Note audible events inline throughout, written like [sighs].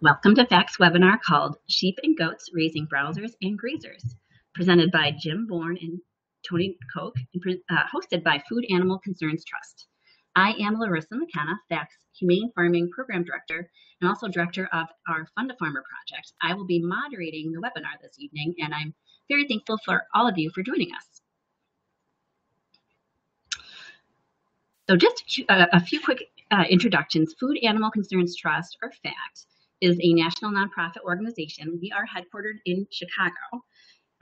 Welcome to FACT's webinar called Sheep and Goats Raising Browsers and Grazers, presented by Jim Bourne and Tony Koch, and uh, hosted by Food Animal Concerns Trust. I am Larissa McKenna, FACT's Humane Farming Program Director and also Director of our Fund a Farmer project. I will be moderating the webinar this evening, and I'm very thankful for all of you for joining us. So just a, few quick uh, introductions. Food Animal Concerns Trust, or FACT, is a national nonprofit organization. We are headquartered in Chicago.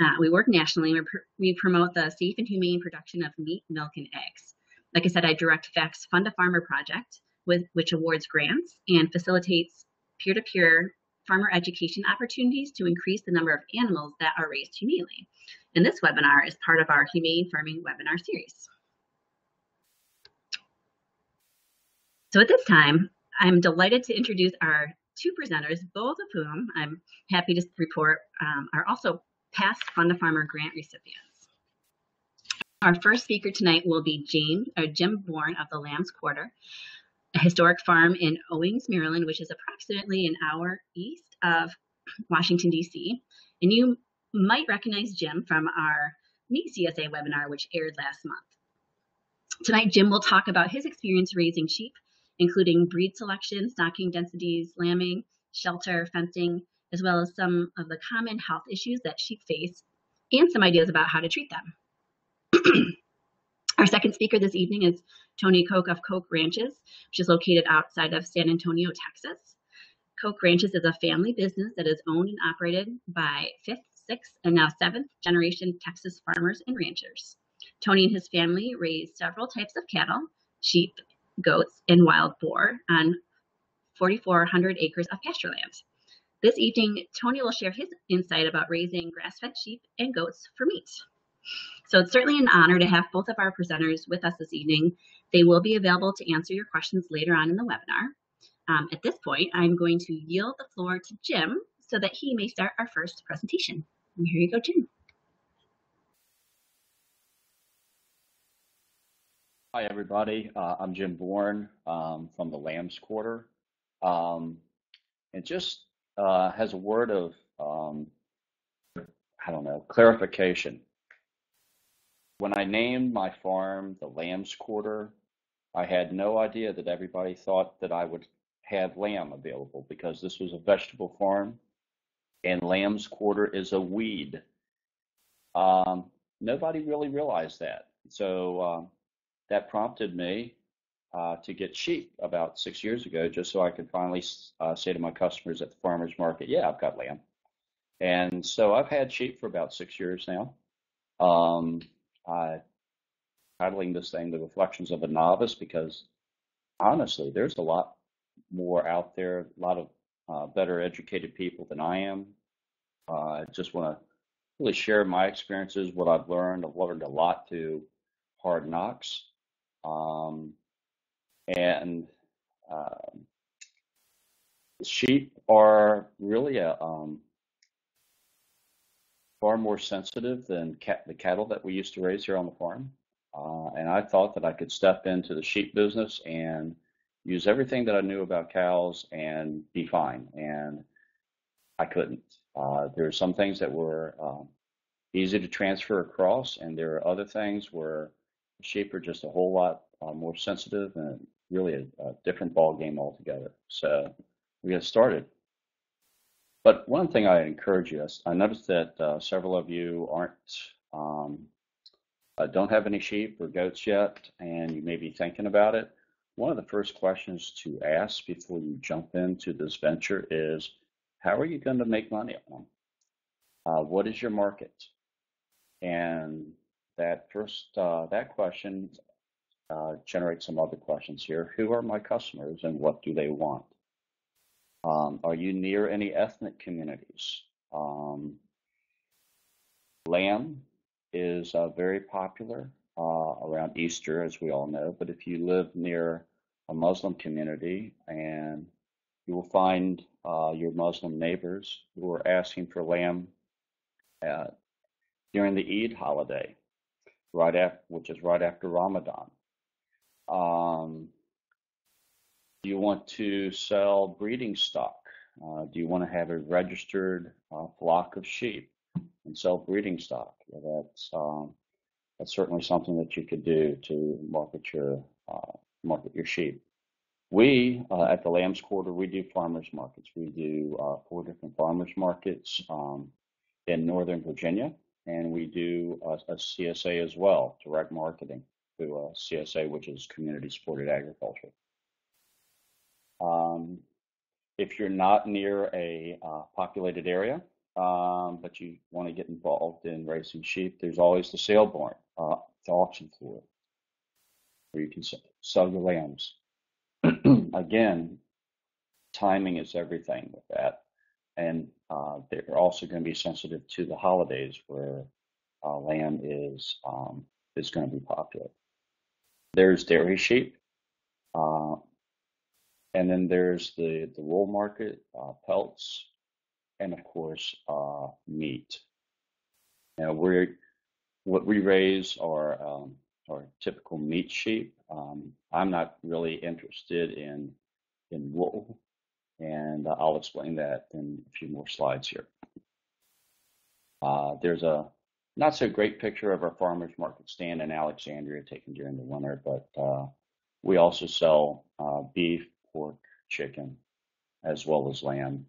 Uh, we work nationally. We, pr we promote the safe and humane production of meat, milk, and eggs. Like I said, I direct FACT's Fund a Farmer project, with, which awards grants and facilitates peer-to-peer -peer farmer education opportunities to increase the number of animals that are raised humanely. And this webinar is part of our Humane Farming webinar series. So at this time, I'm delighted to introduce our two presenters, both of whom I'm happy to report um, are also past Fund a Farmer grant recipients. Our first speaker tonight will be James, or Jim Bourne of the Lamb's Quarter, a historic farm in Owings, Maryland, which is approximately an hour east of Washington, D.C. And you might recognize Jim from our Meat CSA webinar, which aired last month. Tonight, Jim will talk about his experience raising sheep including breed selection, stocking densities, lambing, shelter, fencing, as well as some of the common health issues that sheep face and some ideas about how to treat them. [clears throat] Our second speaker this evening is Tony Koch of Koch Ranches, which is located outside of San Antonio, Texas. Koch Ranches is a family business that is owned and operated by fifth, sixth, and now seventh generation Texas farmers and ranchers. Tony and his family raise several types of cattle, sheep, goats, and wild boar on 4,400 acres of pasture land. This evening, Tony will share his insight about raising grass-fed sheep and goats for meat. So it's certainly an honor to have both of our presenters with us this evening. They will be available to answer your questions later on in the webinar. Um, at this point, I'm going to yield the floor to Jim so that he may start our first presentation. And here you go, Jim. Hi, everybody. Uh, I'm Jim Bourne um, from the Lamb's Quarter. Um, and just uh, has a word of, um, I don't know, clarification. When I named my farm the Lamb's Quarter, I had no idea that everybody thought that I would have lamb available because this was a vegetable farm and Lamb's Quarter is a weed. Um, nobody really realized that. So uh, that prompted me uh, to get sheep about six years ago, just so I could finally uh, say to my customers at the farmers market, "Yeah, I've got lamb." And so I've had sheep for about six years now. Um, I titling this thing "The Reflections of a Novice" because honestly, there's a lot more out there, a lot of uh, better educated people than I am. Uh, I just want to really share my experiences, what I've learned. I've learned a lot through hard knocks um, and uh, sheep are really a um, far more sensitive than cat, the cattle that we used to raise here on the farm. Uh, and I thought that I could step into the sheep business and use everything that I knew about cows and be fine. And I couldn't. Uh, there are some things that were um, easy to transfer across, and there are other things where sheep are just a whole lot uh, more sensitive and really a, a different ball game altogether. So we get started. But one thing I encourage you, I noticed that uh, several of you aren't, um, uh, don't have any sheep or goats yet, and you may be thinking about it. One of the first questions to ask before you jump into this venture is, how are you going to make money on them? Uh, what is your market? And that first uh, that question uh, generates some other questions here. Who are my customers and what do they want? Um, are you near any ethnic communities? Um, lamb is uh, very popular uh, around Easter, as we all know. But if you live near a Muslim community, and you will find uh, your Muslim neighbors who are asking for lamb during the Eid holiday right after, which is right after Ramadan. Um, you want to sell breeding stock Uh, do you want to have a registered uh, flock of sheep and sell breeding stock? Well, that's um, that's certainly something that you could do to market your uh, market your sheep. We uh, at the Lambs Quarter we do farmers markets. We do uh, four different farmers markets um, in Northern Virginia, and we do a, a CSA as well, direct marketing through a CSA, which is Community Supported Agriculture. Um, if you're not near a uh, populated area, um, but you want to get involved in raising sheep, there's always the sale barn, uh, the auction floor, where you can sell your lambs. [clears throat] Again, timing is everything with that. And uh, they're also going to be sensitive to the holidays where uh, lamb is um, is going to be popular. There's dairy sheep, uh, and then there's the the wool market, uh, pelts, and of course uh, meat. Now we're what we raise are um, are typical meat sheep. Um, I'm not really interested in in wool, and uh, I'll explain that in a few more slides here. Uh, there's a not so great picture of our farmers market stand in Alexandria taken during the winter, but uh, we also sell uh, beef, pork, chicken, as well as lamb.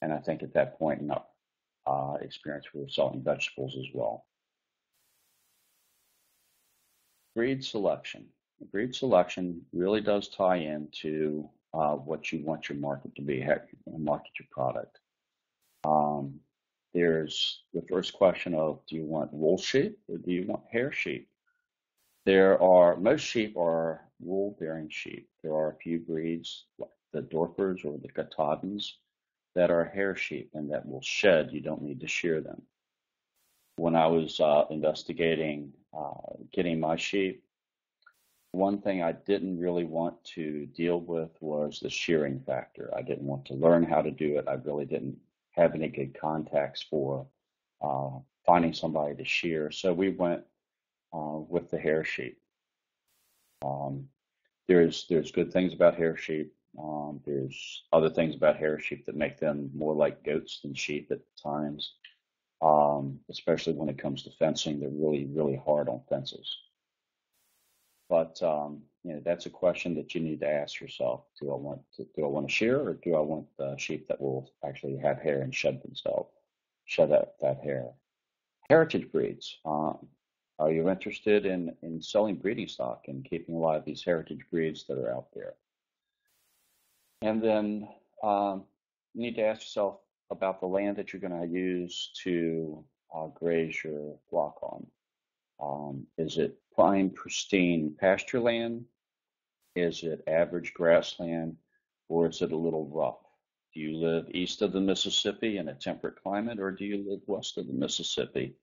And I think at that point in our uh, experience, we were selling vegetables as well. Breed selection. Breed selection really does tie into uh, what you want your market to be, how you market your product. Um, there's the first question of do you want wool sheep or do you want hair sheep? There are most sheep are wool bearing sheep. There are a few breeds like the Dorpers or the Katahdins that are hair sheep and that will shed. You don't need to shear them. When I was uh, investigating uh, getting my sheep, one thing I didn't really want to deal with was the shearing factor. I didn't want to learn how to do it. I really didn't have any good contacts for uh, finding somebody to shear. So we went uh, with the hair sheep. Um, there's there's good things about hair sheep. Um, there's other things about hair sheep that make them more like goats than sheep at times. Um, especially when it comes to fencing, they're really really hard on fences. But um, you know, that's a question that you need to ask yourself: Do I want to, do I want to shear, or do I want the sheep that will actually have hair and shed themselves, shed that, that hair? Heritage breeds. Um, are you interested in in selling breeding stock and keeping alive these heritage breeds that are out there? And then um, you need to ask yourself about the land that you're going to use to uh, graze your flock on. Um, is it prime, pristine pasture land? Is it average grassland? Or is it a little rough? Do you live east of the Mississippi in a temperate climate, or do you live west of the Mississippi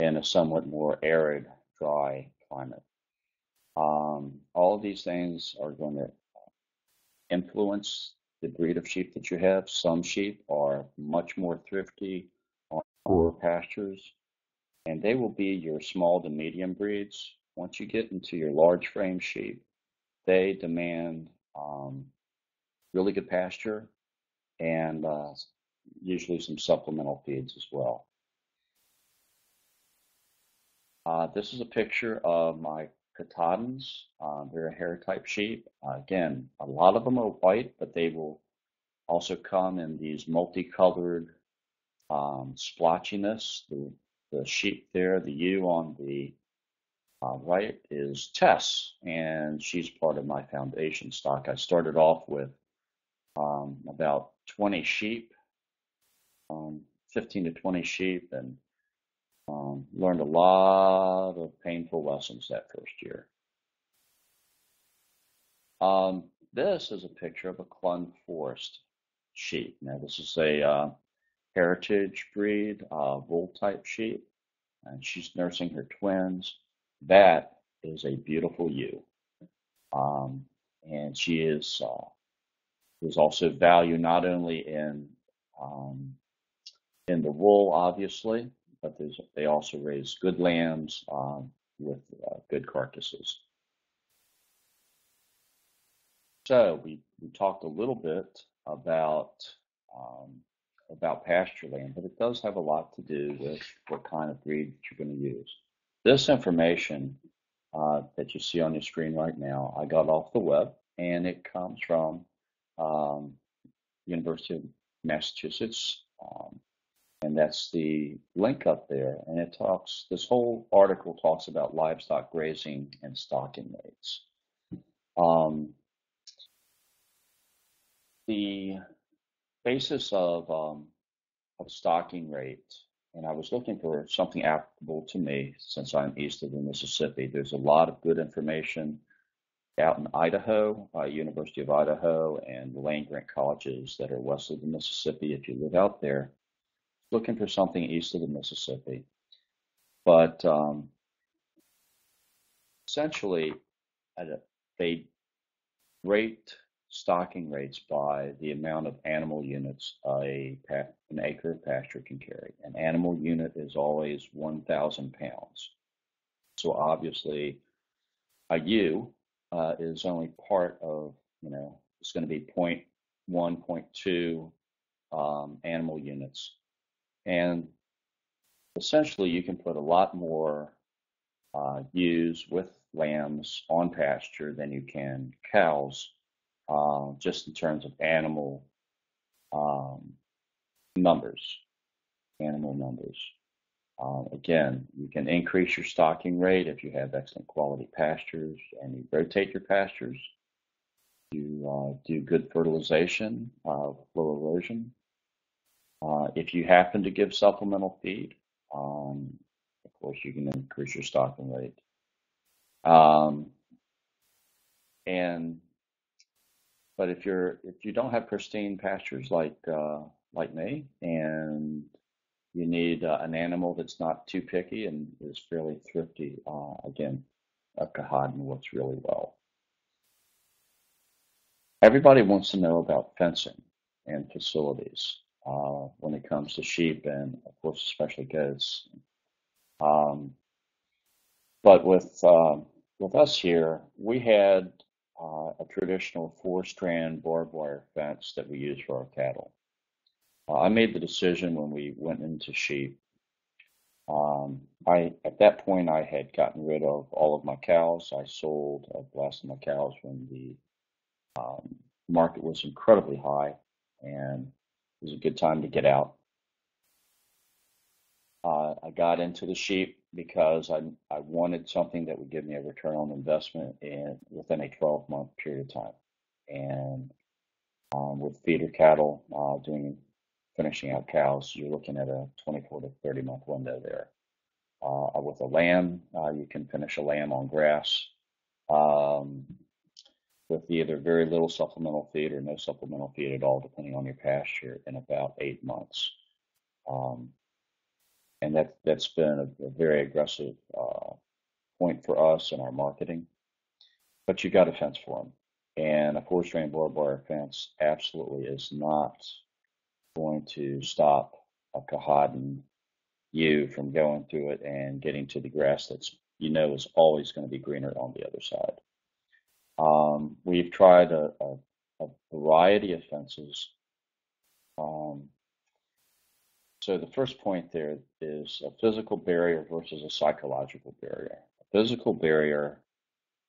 in a somewhat more arid, dry climate? Um, all of these things are going to influence the breed of sheep that you have. Some sheep are much more thrifty on poor pastures and they will be your small to medium breeds. Once you get into your large frame sheep, they demand um, really good pasture and uh, usually some supplemental feeds as well. Uh, this is a picture of my Katahdins. Uh, they're a hair type sheep. Uh, again, a lot of them are white, but they will also come in these multicolored um, splotchiness. The the sheep there, the ewe on the uh, right is Tess, and she's part of my foundation stock. I started off with um, about 20 sheep, um, 15 to 20 sheep, and um, learned a lot of painful lessons that first year. Um, this is a picture of a Clun Forest sheep. Now, this is a uh, heritage breed, uh, bull type sheep, and she's nursing her twins. That is a beautiful ewe. Um, and she is uh, there's also value not only in um, in the wool, obviously, but they also raise good lambs um, with uh, good carcasses. So we, we talked a little bit about um, about pasture land, but it does have a lot to do with what kind of breed you're going to use. This information uh, that you see on your screen right now, I got off the web, and it comes from um, University of Massachusetts, um, and that's the link up there. And it talks. This whole article talks about livestock grazing and stocking rates. Um, the basis of um, of stocking rate, and I was looking for something applicable to me since I'm east of the Mississippi. There's a lot of good information out in Idaho, uh, University of Idaho, and the land grant colleges that are west of the Mississippi. If you live out there, looking for something east of the Mississippi, but um, essentially, at a they rate stocking rates by the amount of animal units a an acre of pasture can carry. An animal unit is always 1,000 pounds. So obviously, a ewe uh, is only part of, you know, it's going to be 0.1, 0.2 um, animal units. And essentially, you can put a lot more uh, ewes with lambs on pasture than you can cows uh, just in terms of animal um, numbers, animal numbers. Uh, again, you can increase your stocking rate if you have excellent quality pastures and you rotate your pastures. You uh, do good fertilization, uh, low erosion. Uh, if you happen to give supplemental feed, um, of course, you can increase your stocking rate. Um, and but if you're if you don't have pristine pastures like uh, like me, and you need uh, an animal that's not too picky and is fairly thrifty, uh, again, a Katahdin works really well. Everybody wants to know about fencing and facilities uh, when it comes to sheep and, of course, especially goats. Um, but with uh, with us here, we had uh, a traditional four-strand barbed wire fence that we use for our cattle. Uh, I made the decision when we went into sheep. Um, I at that point I had gotten rid of all of my cows. I sold uh, the last of my cows when the um, market was incredibly high, and it was a good time to get out. Uh, I got into the sheep because I I wanted something that would give me a return on investment in within a 12 month period of time. And um, with feeder cattle, uh, doing finishing out cows, you're looking at a 24 to 30 month window there. Uh, with a lamb, uh, you can finish a lamb on grass um, with either very little supplemental feed or no supplemental feed at all, depending on your pasture, in about eight months. Um, and that that's been a, a very aggressive uh, point for us in our marketing. But you got a fence for them, and a four-strand barbed wire fence absolutely is not going to stop a Katahdin you from going through it and getting to the grass that's you know is always going to be greener on the other side. Um, we've tried a, a, a, variety of fences. Um, so the first point there is a physical barrier versus a psychological barrier. A physical barrier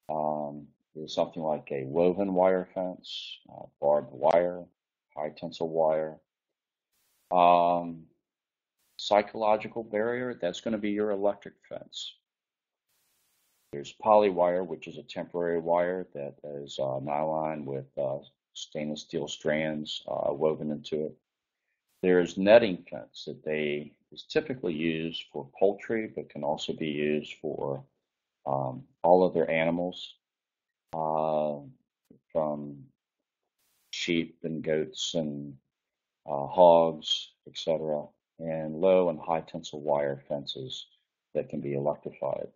um, is something like a woven wire fence, uh, barbed wire, high tensile wire. Um, psychological barrier, that's going to be your electric fence. There's poly wire, which is a temporary wire that is uh, nylon with uh, stainless steel strands uh, woven into it. There's netting fence that they is typically used for poultry, but can also be used for um, all of their animals, uh, from sheep and goats and uh, hogs, etc., and low and high tensile wire fences that can be electrified.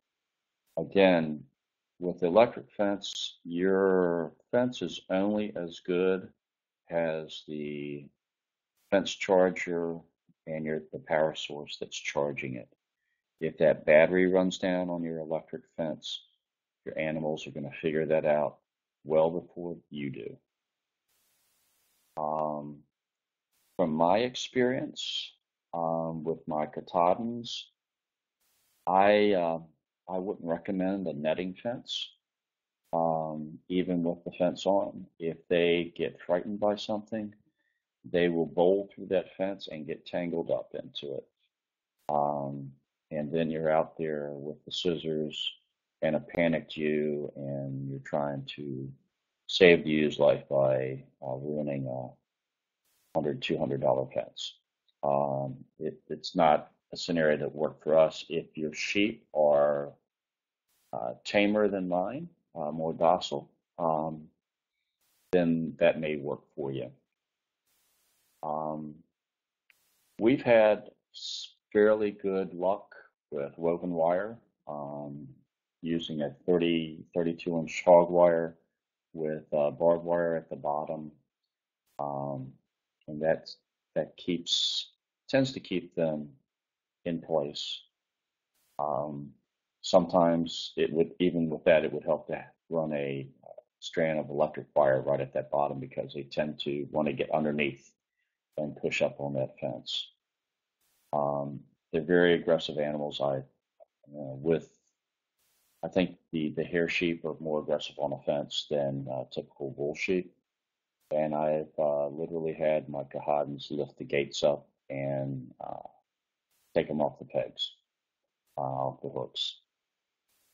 Again, with the electric fence, your fence is only as good as the fence charger and your the power source that's charging it. If that battery runs down on your electric fence, your animals are going to figure that out well before you do. Um, from my experience um, with my Katahdins, I uh, I wouldn't recommend a netting fence, um, even with the fence on. If they get frightened by something, they will bowl through that fence and get tangled up into it. Um, and then you're out there with the scissors and a panicked ewe, and you're trying to save the ewe's life by uh, ruining a hundred, two hundred dollar fence. Um, it, it's not a scenario that worked for us. If your sheep are uh, tamer than mine, uh, more docile, um, then that may work for you. Um, we've had fairly good luck with woven wire um, using a 30, 32 inch hog wire with uh, barbed wire at the bottom. Um, and that's, that keeps, tends to keep them in place. Um, sometimes it would, even with that, it would help to run a uh, strand of electric wire right at that bottom because they tend to want to get underneath and push up on that fence. Um, they're very aggressive animals. I, with, I think the, the hair sheep are more aggressive on a fence than uh, typical wool sheep. And I've uh, literally had my Katahdins lift the gates up and uh, take them off the pegs, uh, off the hooks.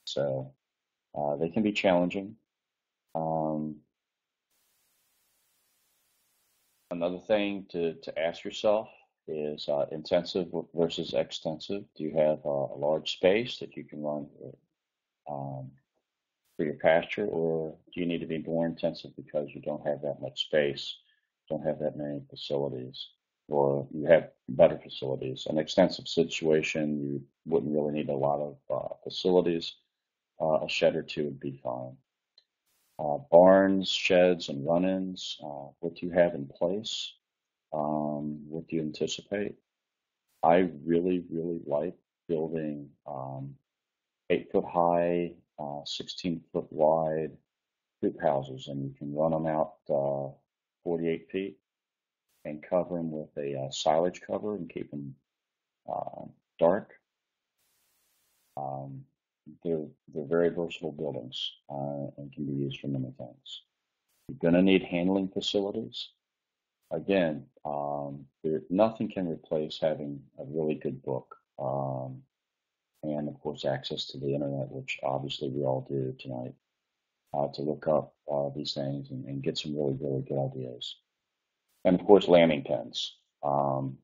So uh, they can be challenging. Um, another thing to, to ask yourself is uh, intensive versus extensive. Do you have a large space that you can run um, for your pasture, or do you need to be more intensive because you don't have that much space, don't have that many facilities, or you have better facilities? An extensive situation, you wouldn't really need a lot of uh, facilities. Uh, a shed or two would be fine. Uh, barns, sheds, and run-ins, uh, what do you have in place? Um, what do you anticipate? I really, really like building um, eight foot high, uh, 16 foot wide hoop houses, and you can run them out uh, 48 feet and cover them with a uh, silage cover and keep them uh, dark. Um, they're, they're very versatile buildings uh, and can be used for many things. You're going to need handling facilities again, um, there, nothing can replace having a really good book. Um, and of course, access to the internet, which obviously we all do tonight, uh, to look up uh, these things and, and, get some really, really good ideas. And of course, lambing pens. Um,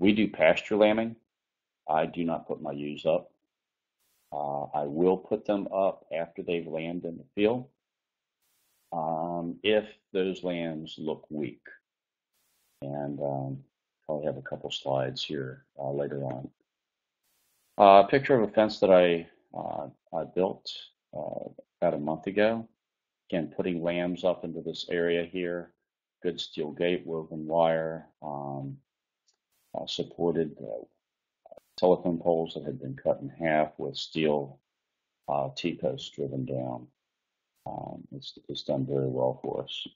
we do pasture lambing. I do not put my ewes up. Uh, I will put them up after they've lambed in the field um, if those lambs look weak and um, probably have a couple slides here uh, later on. A uh, picture of a fence that I, uh, I built uh, about a month ago. Again, putting lambs up into this area here. Good steel gate, woven wire, um, uh, supported telephone poles that had been cut in half with steel T-posts driven down. Um, it's, it's done very well for us.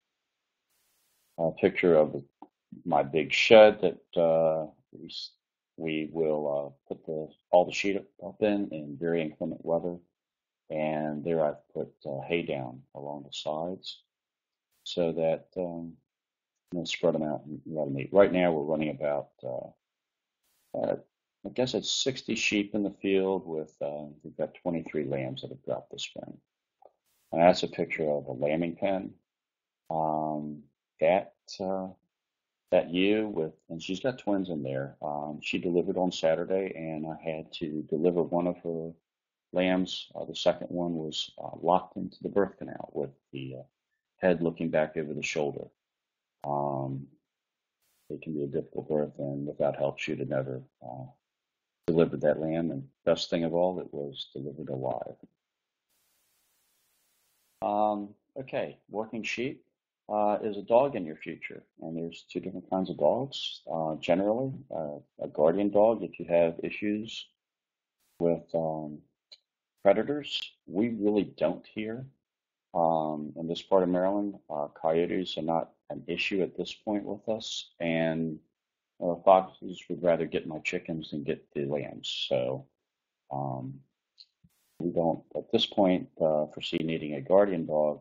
A picture of the my big shed that uh, we we will uh, put the all the sheet up in in very inclement weather, and there I've put uh, hay down along the sides so that um, know, spread them out and let them eat. Right now we're running about uh, uh, I guess it's 60 sheep in the field with uh, we've got 23 lambs that have dropped this spring. And that's a picture of a lambing pen. Um, that uh, that ewe with, and she's got twins in there. Um, she delivered on Saturday, and I had to deliver one of her lambs. Uh, the second one was uh, locked into the birth canal with the uh, head looking back over the shoulder. Um, it can be a difficult birth, and without help, she'd have never uh, delivered that lamb. And best thing of all, it was delivered alive. Um, okay, working sheep uh, is a dog in your future. And there's two different kinds of dogs. Uh, generally, uh, a guardian dog, if you have issues with um, predators, we really don't here. um, in this part of Maryland, uh, coyotes are not an issue at this point with us, and uh, foxes would rather get my chickens than get the lambs. So um, we don't, at this point, uh, foresee needing a guardian dog.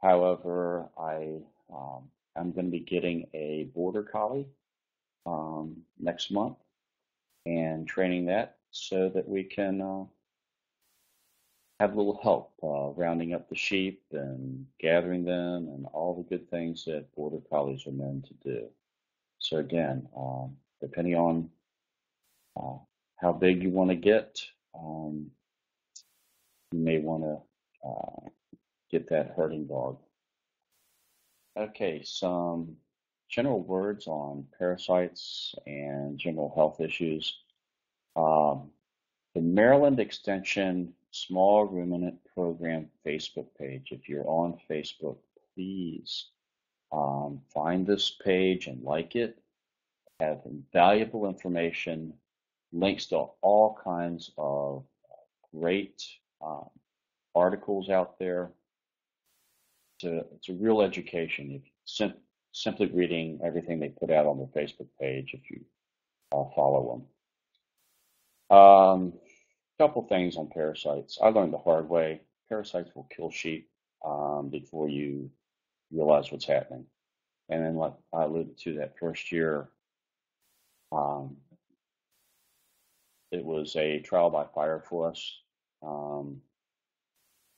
However, I um, I'm going to be getting a border collie um, next month and training that so that we can uh, have a little help uh, rounding up the sheep and gathering them and all the good things that border collies are known to do. So again, um, depending on uh, how big you want to get, um, you may want to uh, get that herding dog. Okay, some general words on parasites and general health issues. Um, the Maryland Extension Small Ruminant Program Facebook page. If you're on Facebook, please um, find this page and like it. Have valuable information, links to all kinds of great um, articles out there. It's a, it's a real education. If sim- simply reading everything they put out on their Facebook page, if you uh, follow them. Um, couple things on parasites. I learned the hard way. Parasites will kill sheep um, before you realize what's happening. And then, like I alluded to, that first year, um, it was a trial by fire for us, um,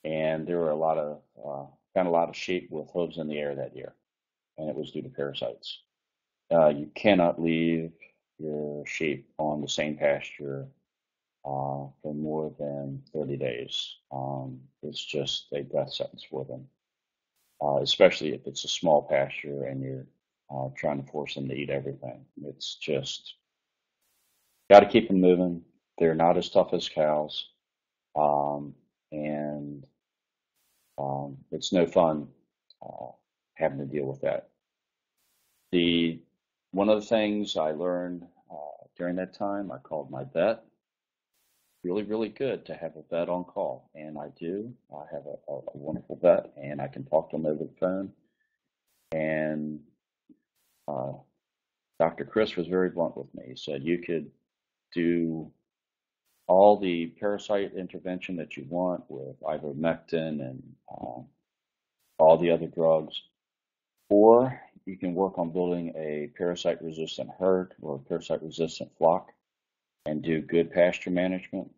and there were a lot of uh, found a lot of sheep with hooves in the air that year, and it was due to parasites. Uh, you cannot leave your sheep on the same pasture uh, for more than 30 days. Um, it's just a death sentence for them, uh, especially if it's a small pasture and you're uh, trying to force them to eat everything. It's just got to keep them moving. They're not as tough as cows, um, and um, it's no fun uh, having to deal with that. The one of the things I learned uh, during that time, I called my vet really, really good to have a vet on call. And I do. I have a, a, wonderful vet, and I can talk to him over the phone. And uh, Dr. Chris was very blunt with me. He said, You could do all the parasite intervention that you want with ivermectin and uh, all the other drugs, or you can work on building a parasite resistant herd or a parasite resistant flock and do good pasture management,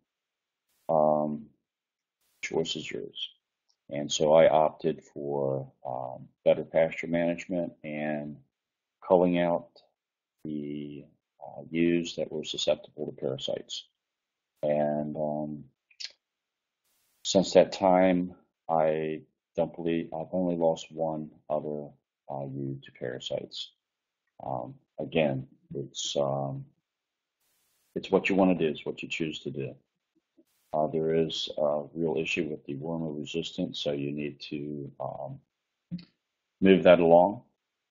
um, choice is yours. And so I opted for um, better pasture management and culling out the uh, ewes that were susceptible to parasites. And um, since that time, I don't believe I've only lost one other uh, ewe to parasites. Um, again, it's um, it's what you want to do. It's what you choose to do. Uh, there is a real issue with the dewormer resistance, so you need to um, move that along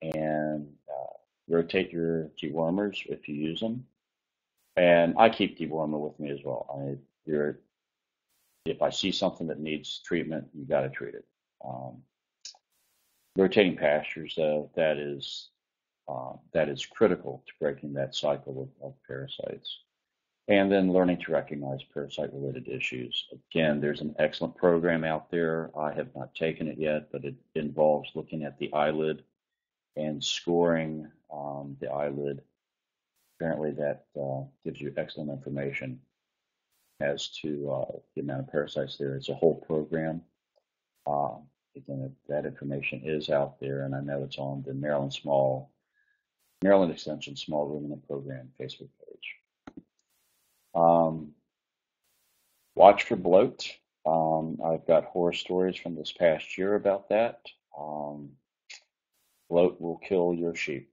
and uh, rotate your dewormers if you use them. And I keep dewormer with me as well. I, if I see something that needs treatment, you got to treat it. Um, rotating pastures, though, that is uh, that is critical to breaking that cycle of, of parasites and then learning to recognize parasite related issues. Again, there's an excellent program out there. I have not taken it yet, but it involves looking at the eyelid and scoring um, the eyelid. Apparently, that uh, gives you excellent information as to uh, the amount of parasites there. It's a whole program. Uh, again, that information is out there, and I know it's on the Maryland Small Maryland Extension Small Ruminant Program Facebook page. Um, watch for bloat. Um, I've got horror stories from this past year about that. Um, bloat will kill your sheep,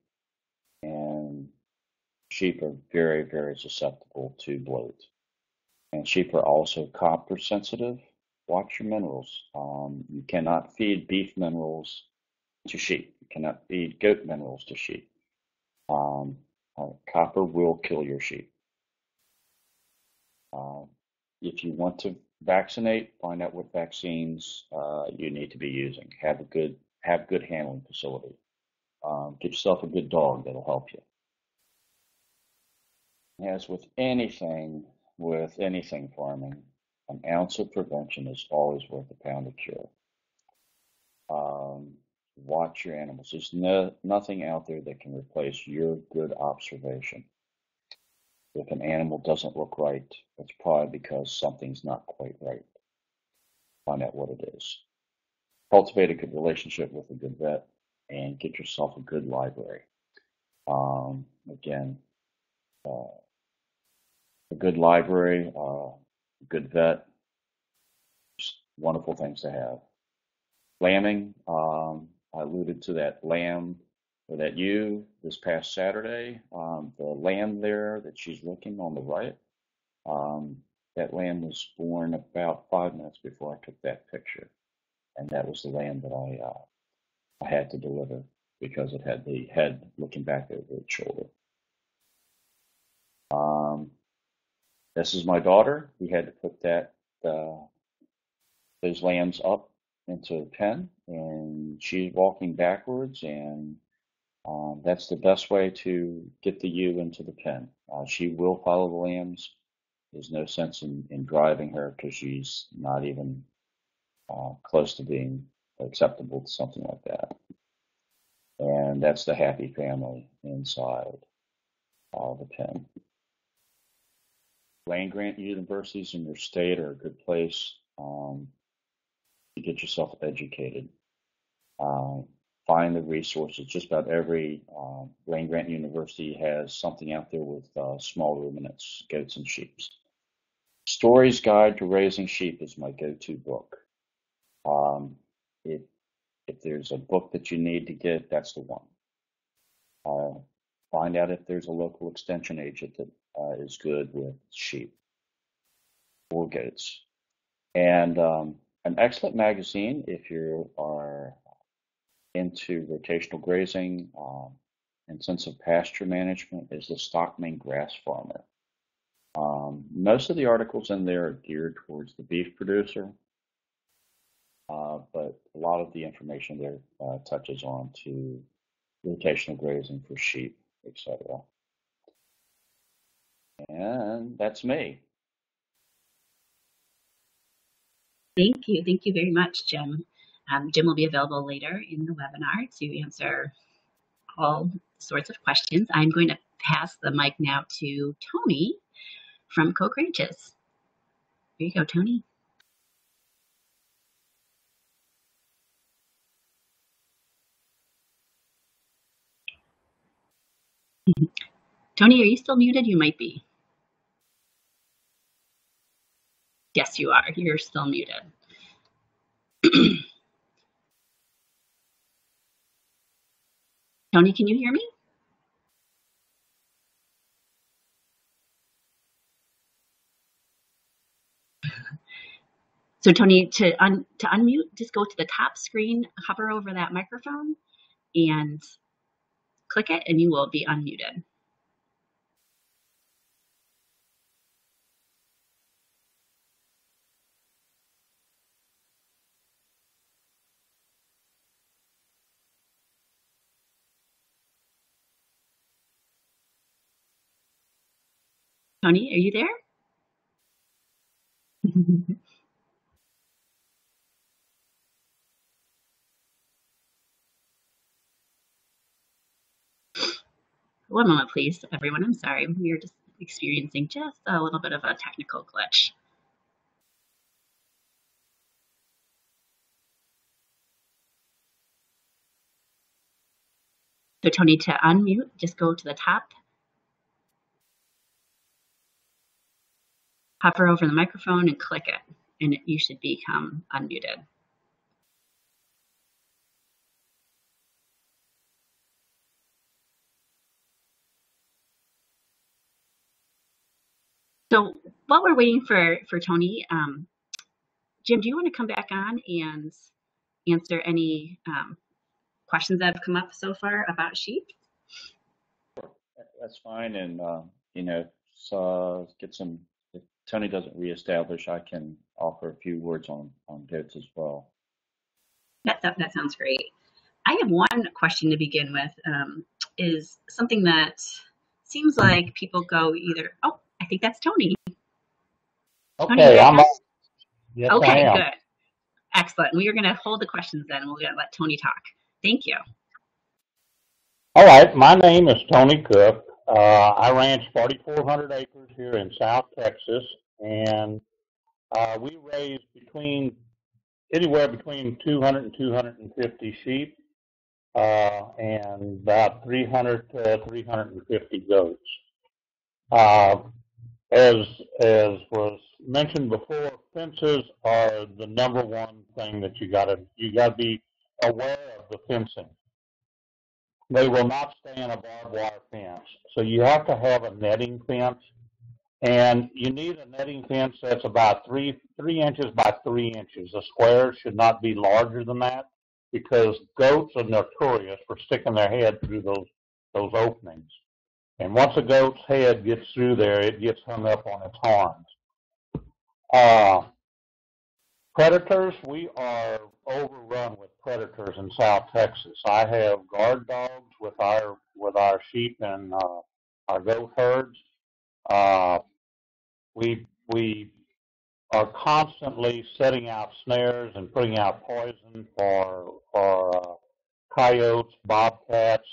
and sheep are very, very susceptible to bloat. And sheep are also copper sensitive. Watch your minerals. Um, you cannot feed beef minerals to sheep. You cannot feed goat minerals to sheep. Um, uh, copper will kill your sheep. Uh, if you want to vaccinate, find out what vaccines uh, you need to be using. Have a good have good handling facility. Um, get yourself a good dog that'll help you. As with anything, with anything farming, an ounce of prevention is always worth a pound of cure. Um, watch your animals. There's no, nothing out there that can replace your good observation. If an animal doesn't look right, it's probably because something's not quite right. Find out what it is. Cultivate a good relationship with a good vet and get yourself a good library. Um, again, uh, a good library, uh, a good vet, wonderful things to have. Lambing, um, I alluded to that lamb that you this past Saturday. Um, the lamb there that she's looking on the right, um, that lamb was born about five minutes before I took that picture, and that was the lamb that I uh, I had to deliver because it had the head looking back over its shoulder. Um, this is my daughter. We had to put that uh, those lambs up into a pen, and she's walking backwards, and um, that's the best way to get the ewe into the pen. Uh, she will follow the lambs. There's no sense in, in driving her because she's not even uh, close to being acceptable to something like that. And that's the happy family inside uh, the pen. Land grant universities in your state are a good place um, to get yourself educated. Uh, find the resources. Just about every uh, land grant university has something out there with uh, small ruminants, goats, and sheep. Storey's Guide to Raising Sheep is my go-to book. Um, if if there's a book that you need to get, that's the one. Uh, find out if there's a local extension agent that uh, is good with sheep or goats. And um, an excellent magazine if you are into rotational grazing um, intensive pasture management is the Stockman Grass Farmer. Um, most of the articles in there are geared towards the beef producer, uh, but a lot of the information there uh, touches on to rotational grazing for sheep, etc. And that's me. Thank you. Thank you very much, Jim. Um, Jim will be available later in the webinar to answer all sorts of questions. I'm going to pass the mic now to Tony from Koch Ranches. Here you go, Tony. Tony, are you still muted? You might be. Yes, you are. You're still muted. [clears throat] Tony, can you hear me? So Tony, to, un, to unmute, just go to the top screen, hover over that microphone, and click it, and you will be unmuted. Tony, are you there? [laughs] One moment, please, everyone. I'm sorry. We're just experiencing just a little bit of a technical glitch. So Tony, to unmute, just go to the top hover over the microphone and click it, and you should become unmuted. So while we're waiting for, for Tony, um, Jim, do you want to come back on and answer any um, questions that have come up so far about sheep? That's fine, and uh, you know, so get some Tony doesn't reestablish, I can offer a few words on, on goats as well. That, that, that sounds great. I have one question to begin with. Um, is something that seems like people go either. Oh, I think that's Tony. Tony, Okay, I'm there? up. Yes, I Okay, am. good. Excellent. We are going to hold the questions then. And we're going to let Tony talk. Thank you. All right, my name is Tony Cook. Uh, I ranch 4,400 acres here in South Texas, and uh, we raise between anywhere between 200 and 250 sheep, uh, and about 300 to 350 goats. Uh, as as was mentioned before, fences are the number one thing that you gotta you gotta be aware of the fencing. They will not stay in a barbed wire fence, so you have to have a netting fence, and you need a netting fence that's about three three inches by three inches. The square should not be larger than that because goats are notorious for sticking their head through those those openings. And once a goat's head gets through there, it gets hung up on its horns. Uh, predators, we are overrun with predators in South Texas. I have guard dogs with our with our sheep and uh, our goat herds. Uh, we we are constantly setting out snares and putting out poison for for uh, coyotes, bobcats,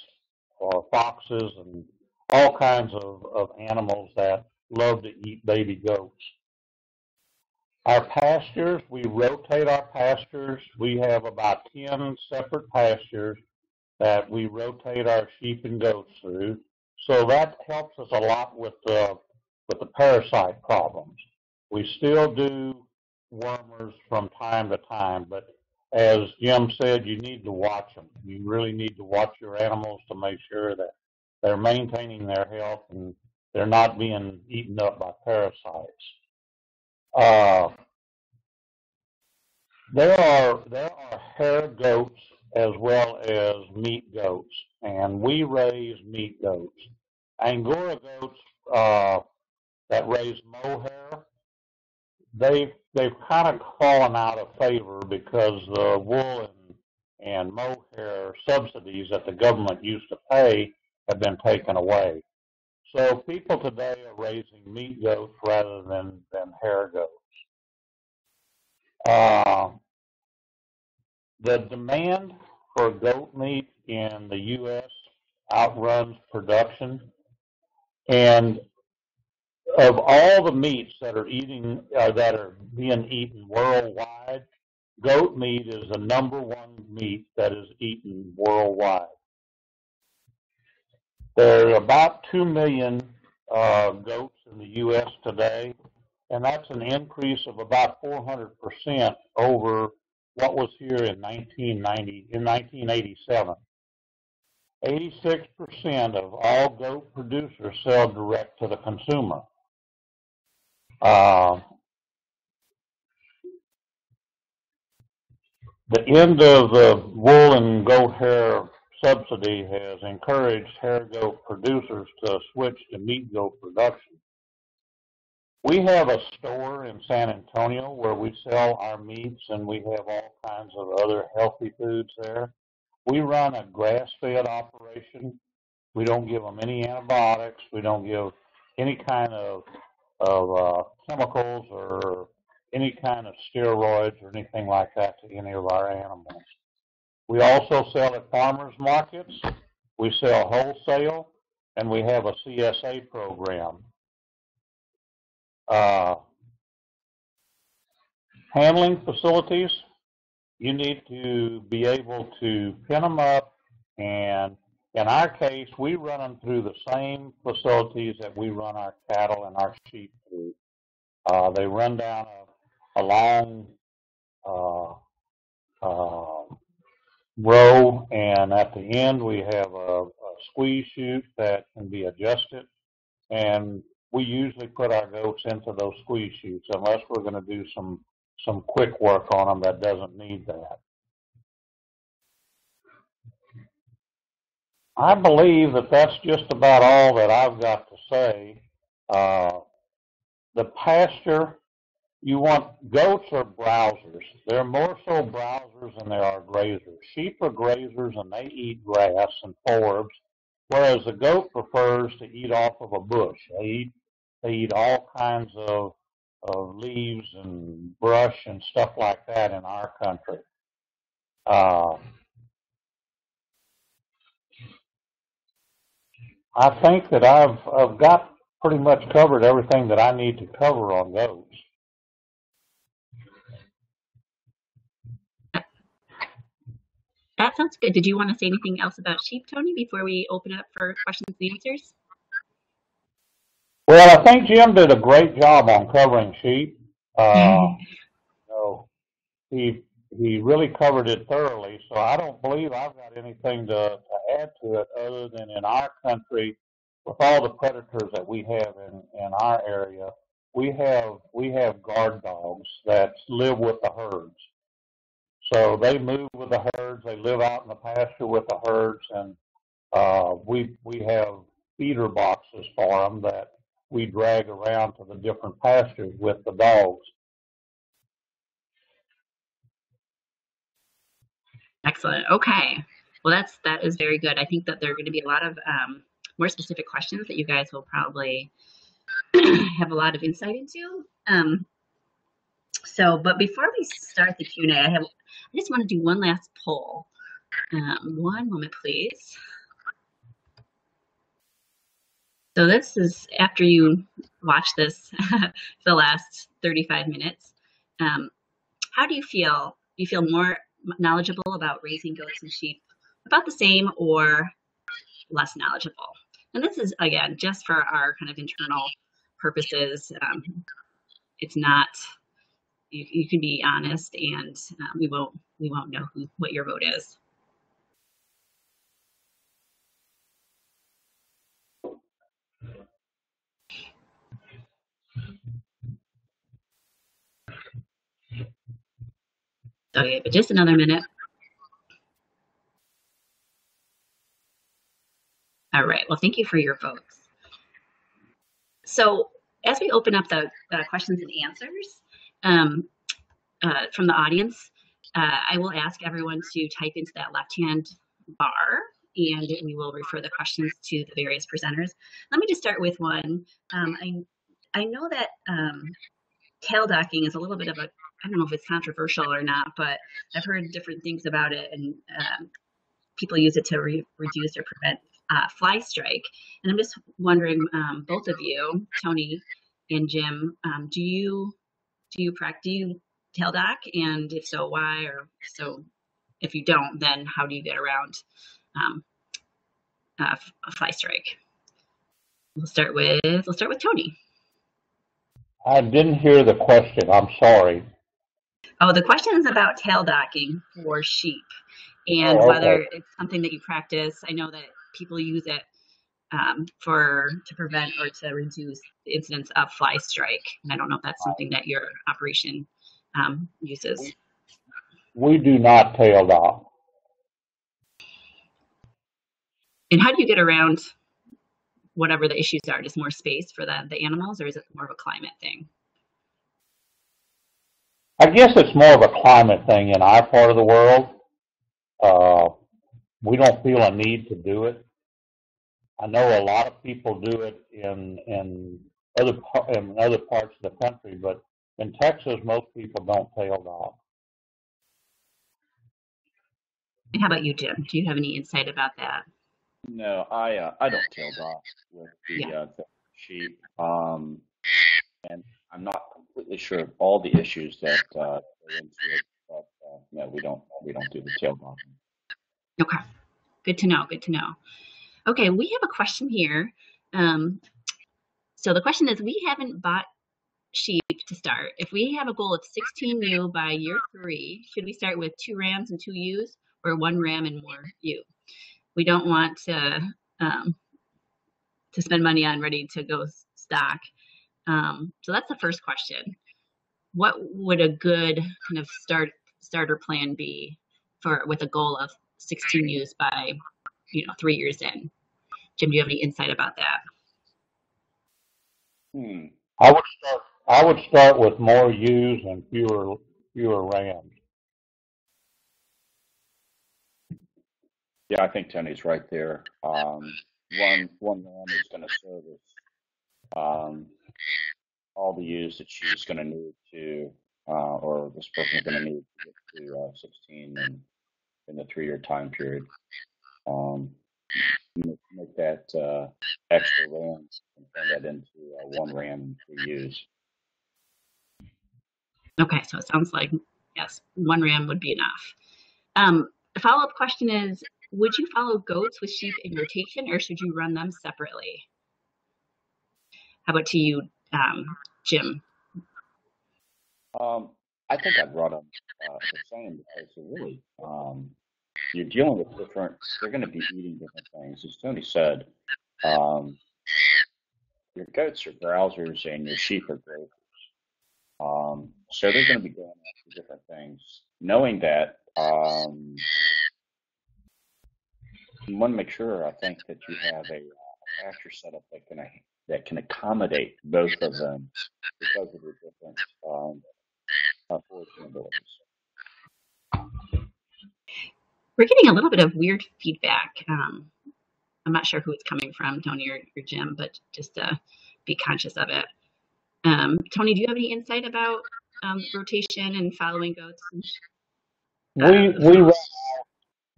or foxes, and all kinds of, of animals that love to eat baby goats. Our pastures, we rotate our pastures. We have about 10 separate pastures that we rotate our sheep and goats through. So that helps us a lot with the, with the parasite problems. We still do wormers from time to time, but as Jim said, you need to watch them. You really need to watch your animals to make sure that they're maintaining their health and they're not being eaten up by parasites. Uh, there are there are hair goats as well as meat goats, and we raise meat goats. Angora goats uh, that raise mohair, they they've kind of fallen out of favor because the wool and, and mohair subsidies that the government used to pay have been taken away. So people today are raising meat goats rather than, than hair goats. Uh, the demand for goat meat in the U.S. outruns production, and of all the meats that are eating uh, that are being eaten worldwide, goat meat is the number one meat that is eaten worldwide. There are about 2 million uh, goats in the U.S. today, and that's an increase of about 400% over what was here in 1990, in 1987. 86% of all goat producers sell direct to the consumer. Uh, the end of the wool and goat hair subsidy has encouraged hair goat producers to switch to meat goat production. We have a store in San Antonio where we sell our meats and we have all kinds of other healthy foods there. We run a grass fed operation. We don't give them any antibiotics. We don't give any kind of, of uh, chemicals or any kind of steroids or anything like that to any of our animals. We also sell at farmers markets. We sell wholesale, and we have a CSA program. Uh, handling facilities, you need to be able to pin them up, and in our case, we run them through the same facilities that we run our cattle and our sheep through. Uh, they run down a, a long uh, uh, row, and at the end we have a, a squeeze chute that can be adjusted, and we usually put our goats into those squeeze chutes unless we're going to do some some quick work on them that doesn't need that. I believe that that's just about all that I've got to say. Uh, the pasture, you want, goats are browsers. They're more so browsers than they are grazers. Sheep are grazers and they eat grass and forbs, whereas the goat prefers to eat off of a bush. They eat, they eat all kinds of, of leaves and brush and stuff like that in our country. Uh, I think that I've, I've got pretty much covered everything that I need to cover on those. That sounds good. Did you want to say anything else about sheep, Tony, before we open up for questions and answers? Well, I think Jim did a great job on covering sheep. Uh, so he he really covered it thoroughly. So I don't believe I've got anything to, to add to it other than in our country, with all the predators that we have in, in our area, we have we have guard dogs that live with the herds. So they move with the herds. They live out in the pasture with the herds, and uh, we we have feeder boxes for them that we drag around to the different pastures with the dogs. Excellent. Okay. Well, that's that is very good. I think that there are going to be a lot of um, more specific questions that you guys will probably [clears throat] have a lot of insight into. Um, so, but before we start the Q&A, I have I just want to do one last poll. Um, one moment, please. So this is after you watch this for [laughs] the last 35 minutes. Um, how do you feel? Do you feel more knowledgeable about raising goats and sheep? About the same or less knowledgeable? And this is, again, just for our kind of internal purposes. Um, it's not, you, you can be honest and uh, we won't, we won't know who, what your vote is. Okay, but just another minute. All right, well, thank you for your votes. So as we open up the questions and answers um, uh, from the audience, uh, I will ask everyone to type into that left-hand bar and we will refer the questions to the various presenters. Let me just start with one. Um, I, I know that um, tail docking is a little bit of a I don't know if it's controversial or not, but I've heard different things about it, and um, people use it to re reduce or prevent uh, fly strike. And I'm just wondering, um, both of you, Tony and Jim, um, do you do you practice tail dock, and if so, why? Or so if you don't, then how do you get around um, uh, a fly strike? We'll start with we'll start with Tony. I didn't hear the question. I'm sorry. Oh, the question is about tail docking for sheep and Oh, whether it's something that you practice. I know that people use it um, for to prevent or to reduce the incidence of fly strike. And I don't know if that's something that your operation um, uses. We do not tail dock. And how do you get around whatever the issues are? Just more space for the, the animals, or is it more of a climate thing? I guess it's more of a climate thing in our part of the world. Uh, we don't feel a need to do it. I know a lot of people do it in in other par- in other parts of the country, but in Texas, most people don't tail dock. And how about you, Jim? Do you have any insight about that? No, I uh, I don't tail dock with the, Yeah. uh, the sheep, um, and I'm not completely sure of all the issues that uh, go into it, but uh, no, we don't we don't do the tail docking. Okay, good to know. Good to know. Okay, we have a question here. Um, so the question is, we haven't bought sheep to start. If we have a goal of 16 ewe by year three, should we start with two rams and two ewes, or one ram and more ewe? We don't want to um, to spend money on ready to go stock. Um, so that's the first question. What would a good kind of start starter plan be for with a goal of 16 ewes by you know three years in? Jim, do you have any insight about that? Hmm. I would start, I would start with more ewes and fewer, fewer rams. Yeah, I think Tony's right there. Um, one one ram is going to service um, all the ewes that she's going to need to, uh, or this person's going to need to get to uh, 16 in, in the three-year time period. Um, make, make that uh, extra ram and turn that into uh, one ram and three ewes. Okay, so it sounds like yes, one ram would be enough. Um, the follow-up question is, would you follow goats with sheep in rotation, or should you run them separately? How about to you, um, Jim? Um, I think I'd run them uh, the same because they're really um, you're dealing with different. They're going to be eating different things, as Tony said. Um, your goats are browsers and your sheep are grazers. Um, so they're going to be going after different things. Knowing that, um, want to make sure, I think, that you have a, uh, pasture setup that can that can accommodate both of them because of the different um, uh, foraging abilities. We're getting a little bit of weird feedback. Um, I'm not sure who it's coming from, Tony or, or Jim, but just uh, be conscious of it. Um, Tony, do you have any insight about um, rotation and following goats? We, uh, we run,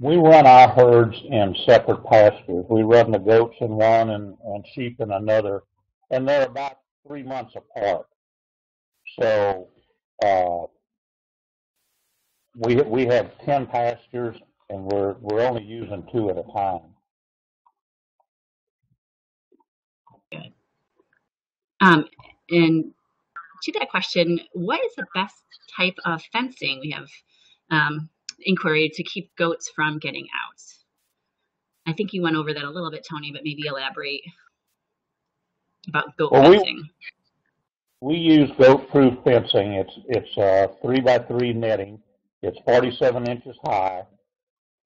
we run our herds in separate pastures. We run the goats in one and, and sheep in another, and they're about three months apart. So, uh, we, we have ten pastures and we're, we're only using two at a time. Um, and to that question, what is the best type of fencing? We have um, inquiry to keep goats from getting out. I think you went over that a little bit, Tony, but maybe elaborate about goat Well, we- fencing. We use goat-proof fencing. It's, it's, uh, three by three netting. It's forty-seven inches high.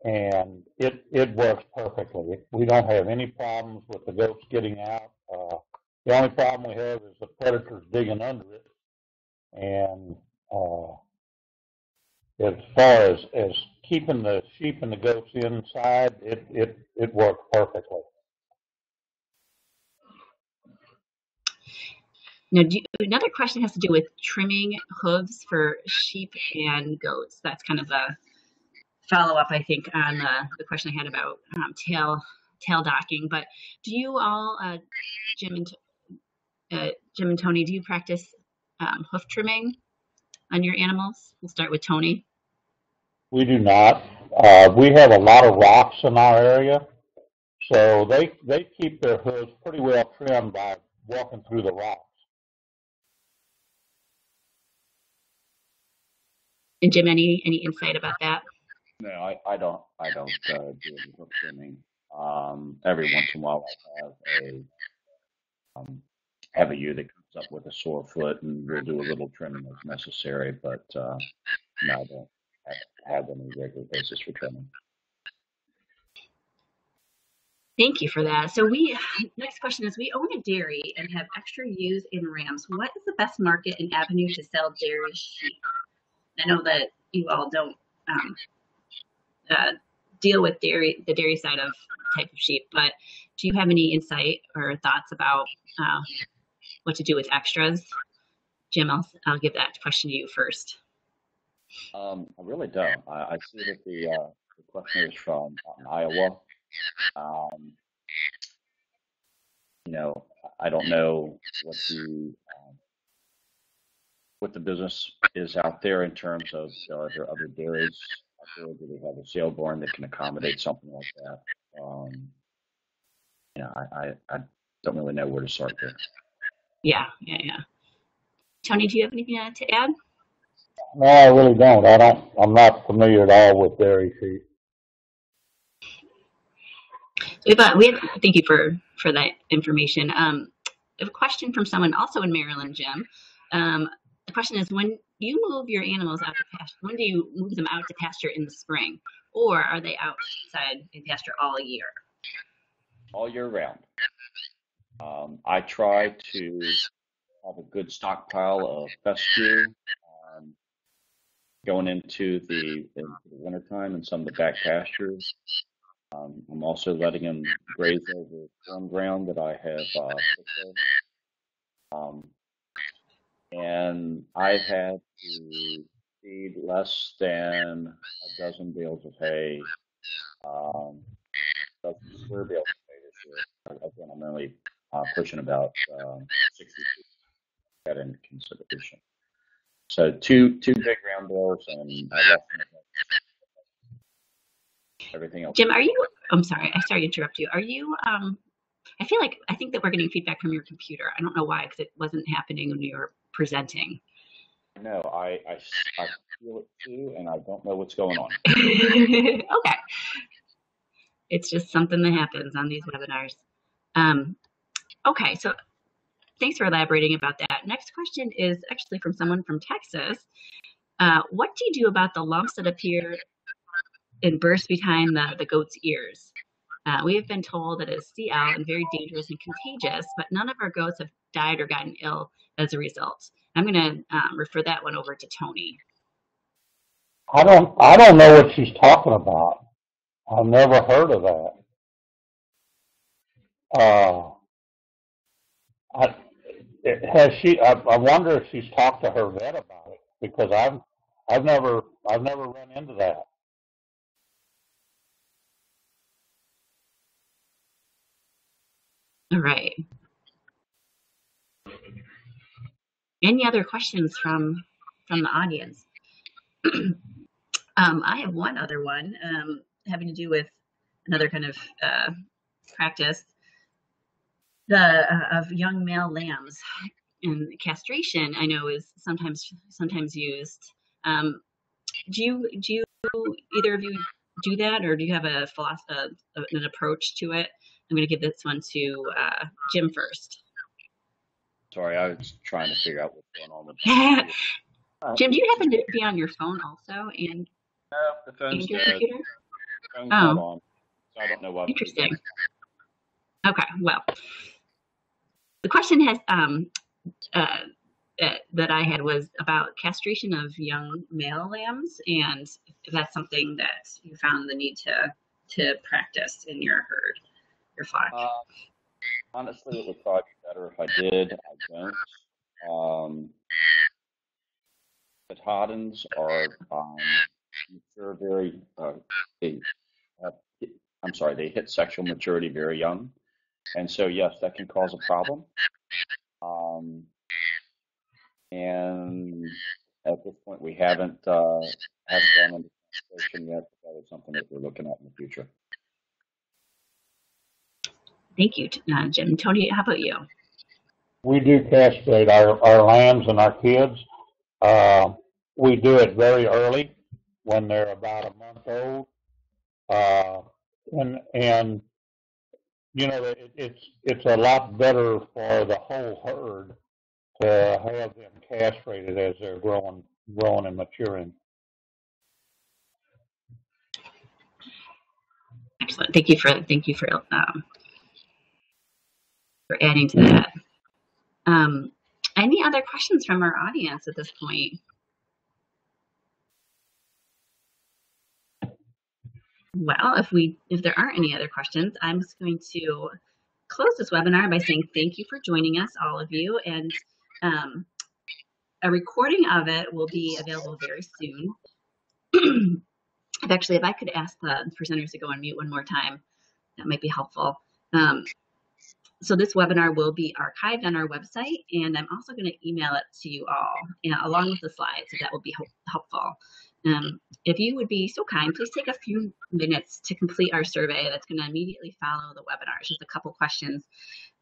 And it, it works perfectly. We don't have any problems with the goats getting out. Uh, the only problem we have is the predators digging under it. And, uh, as far as, as keeping the sheep and the goats inside, it, it, it works perfectly. Now, you, another question has to do with trimming hooves for sheep and goats. That's kind of a follow up, I think, on the, the question I had about um, tail tail docking. But do you all, uh, Jim and uh, Jim and Tony, do you practice um, hoof trimming on your animals? We'll start with Tony. We do not. Uh, we have a lot of rocks in our area, so they they keep their hooves pretty well trimmed by walking through the rocks. And Jim, any any insight about that? No, I, I don't I don't uh, do any hoof trimming. Um, every once in a while, I have a um, have a ewe that comes up with a sore foot, and we'll do a little trimming if necessary. But uh, no, I don't have, have any regular basis for trimming. Thank you for that. So we [sighs] next question is we own a dairy and have extra ewes and rams. What is the best market and avenue to sell dairy sheep? I know that you all don't um, uh, deal with dairy, the dairy side of type of sheep, but do you have any insight or thoughts about uh, what to do with extras? Jim, I'll, I'll give that question to you first. Um, I really don't. I, I see that the, uh, the question is from uh, Iowa. Um, you know, I don't know what the um, what the business is out there in terms of are there other dairies out there? Do they have a sale barn that can accommodate something like that? Um, you know, I, I, I don't really know where to start there. Yeah, yeah, yeah. Tony, do you have anything uh, to add? No, I really don't. I don't. I'm not familiar at all with dairy sheep. We have, a- we have, thank you for for that information. Um, a question from someone also in Maryland, Jim. Um, the question is, when you move your animals out to pasture, when do you move them out to pasture in the spring, or are they outside in pasture all year? all year round. Um, I try to have a good stockpile of fescue um, going into the, the wintertime in some of the back pastures. Um, I'm also letting them graze over some ground that I have uh, um, and I've had to feed less than a dozen bales of hay, um, dozen square bales of hay this year. Again, I'm only uh, pushing about um, 60 that into consideration. So two two big round bales and uh, everything else. Jim, are you? I'm sorry. I sorry to interrupt you. Are you? Um, I feel like I think that we're getting feedback from your computer. I don't know why because it wasn't happening when you were presenting. No, I, I, I feel it too, and I don't know what's going on. [laughs] okay. It's just something that happens on these webinars. Um, okay, so thanks for elaborating about that. Next question is actually from someone from Texas. Uh, what do you do about the lumps that appear and burst behind the, the goat's ears? Uh, we have been told that it's CL and very dangerous and contagious, but none of our goats have died or gotten ill as a result. I'm going to um, refer that one over to Tony. I don't, I don't know what she's talking about. I've never heard of that. Uh, I, it- has she, I, I wonder if she's talked to her vet about it, because I've, I've never, I've never run into that. All right. Any other questions from from the audience? [clears throat] um, I have one other one um, having to do with another kind of uh, practice the uh, of young male lambs and castration. I know is sometimes sometimes used. Um, do you do you either of you do that, or do you have a philosophy, uh, an approach to it? I'm going to give this one to uh, Jim first. Sorry, I was trying to figure out what's going on with [laughs] the Uh, Jim, do you happen to be on your phone also and, No, the phone's and your dead. computer? The phone's Oh. on. So I don't know why. Interesting. Okay, well, the question has um, uh, uh, that I had was about castration of young male lambs, and if that's something that you found the need to to practice in your herd, your flock. Uh, honestly, it would probably be better if I did. I don't. Um, the Katahdins are um, mature very. Uh, they have, I'm sorry, they hit sexual maturity very young, and so yes, that can cause a problem. Um, and at this point, we haven't uh, haven't gone into yet. But that is something that we're looking at in the future. Thank you, uh, Jim. Tony, how about you? We do castrate our, our lambs and our kids. Uh, we do it very early when they're about a month old. Uh, and, and, you know, it, it's, it's a lot better for the whole herd to have them castrated as they're growing, growing and maturing. Excellent. Thank you for thank you for um, for adding to that. Um, any other questions from our audience at this point? Well, if we if there aren't any other questions, I'm just going to close this webinar by saying thank you for joining us, all of you, and um, a recording of it will be available very soon. [clears throat] Actually, if I could ask the presenters to go on mute one more time, that might be helpful. Um, so this webinar will be archived on our website, and I'm also going to email it to you all, along with the slides, so that will be help- helpful. Um, if you would be so kind, please take a few minutes to complete our survey that's going to immediately follow the webinar. It's just a couple questions,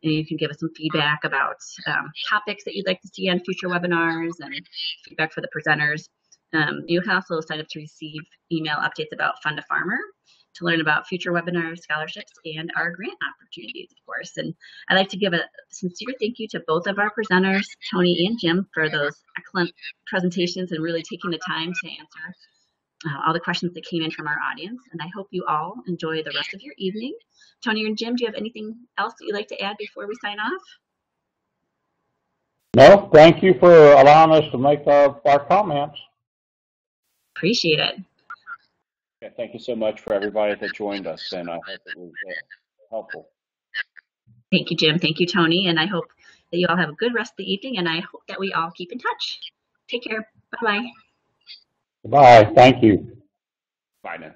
and you can give us some feedback about um, topics that you'd like to see on future webinars and feedback for the presenters. Um, you can also sign up to receive email updates about Fund a Farmer to learn about future webinars, scholarships, and our grant opportunities, of course. And I'd like to give a sincere thank you to both of our presenters, Tony and Jim, for those excellent presentations and really taking the time to answer uh, all the questions that came in from our audience. And I hope you all enjoy the rest of your evening. Tony and Jim, do you have anything else that you'd like to add before we sign off? No, thank you for allowing us to make our, our comments. Appreciate it. Yeah, thank you so much for everybody that joined us, and I hope it was uh, helpful. Thank you, Jim. Thank you, Tony. And I hope that you all have a good rest of the evening. And I hope that we all keep in touch. Take care. Bye bye. Bye. thank you. Bye now.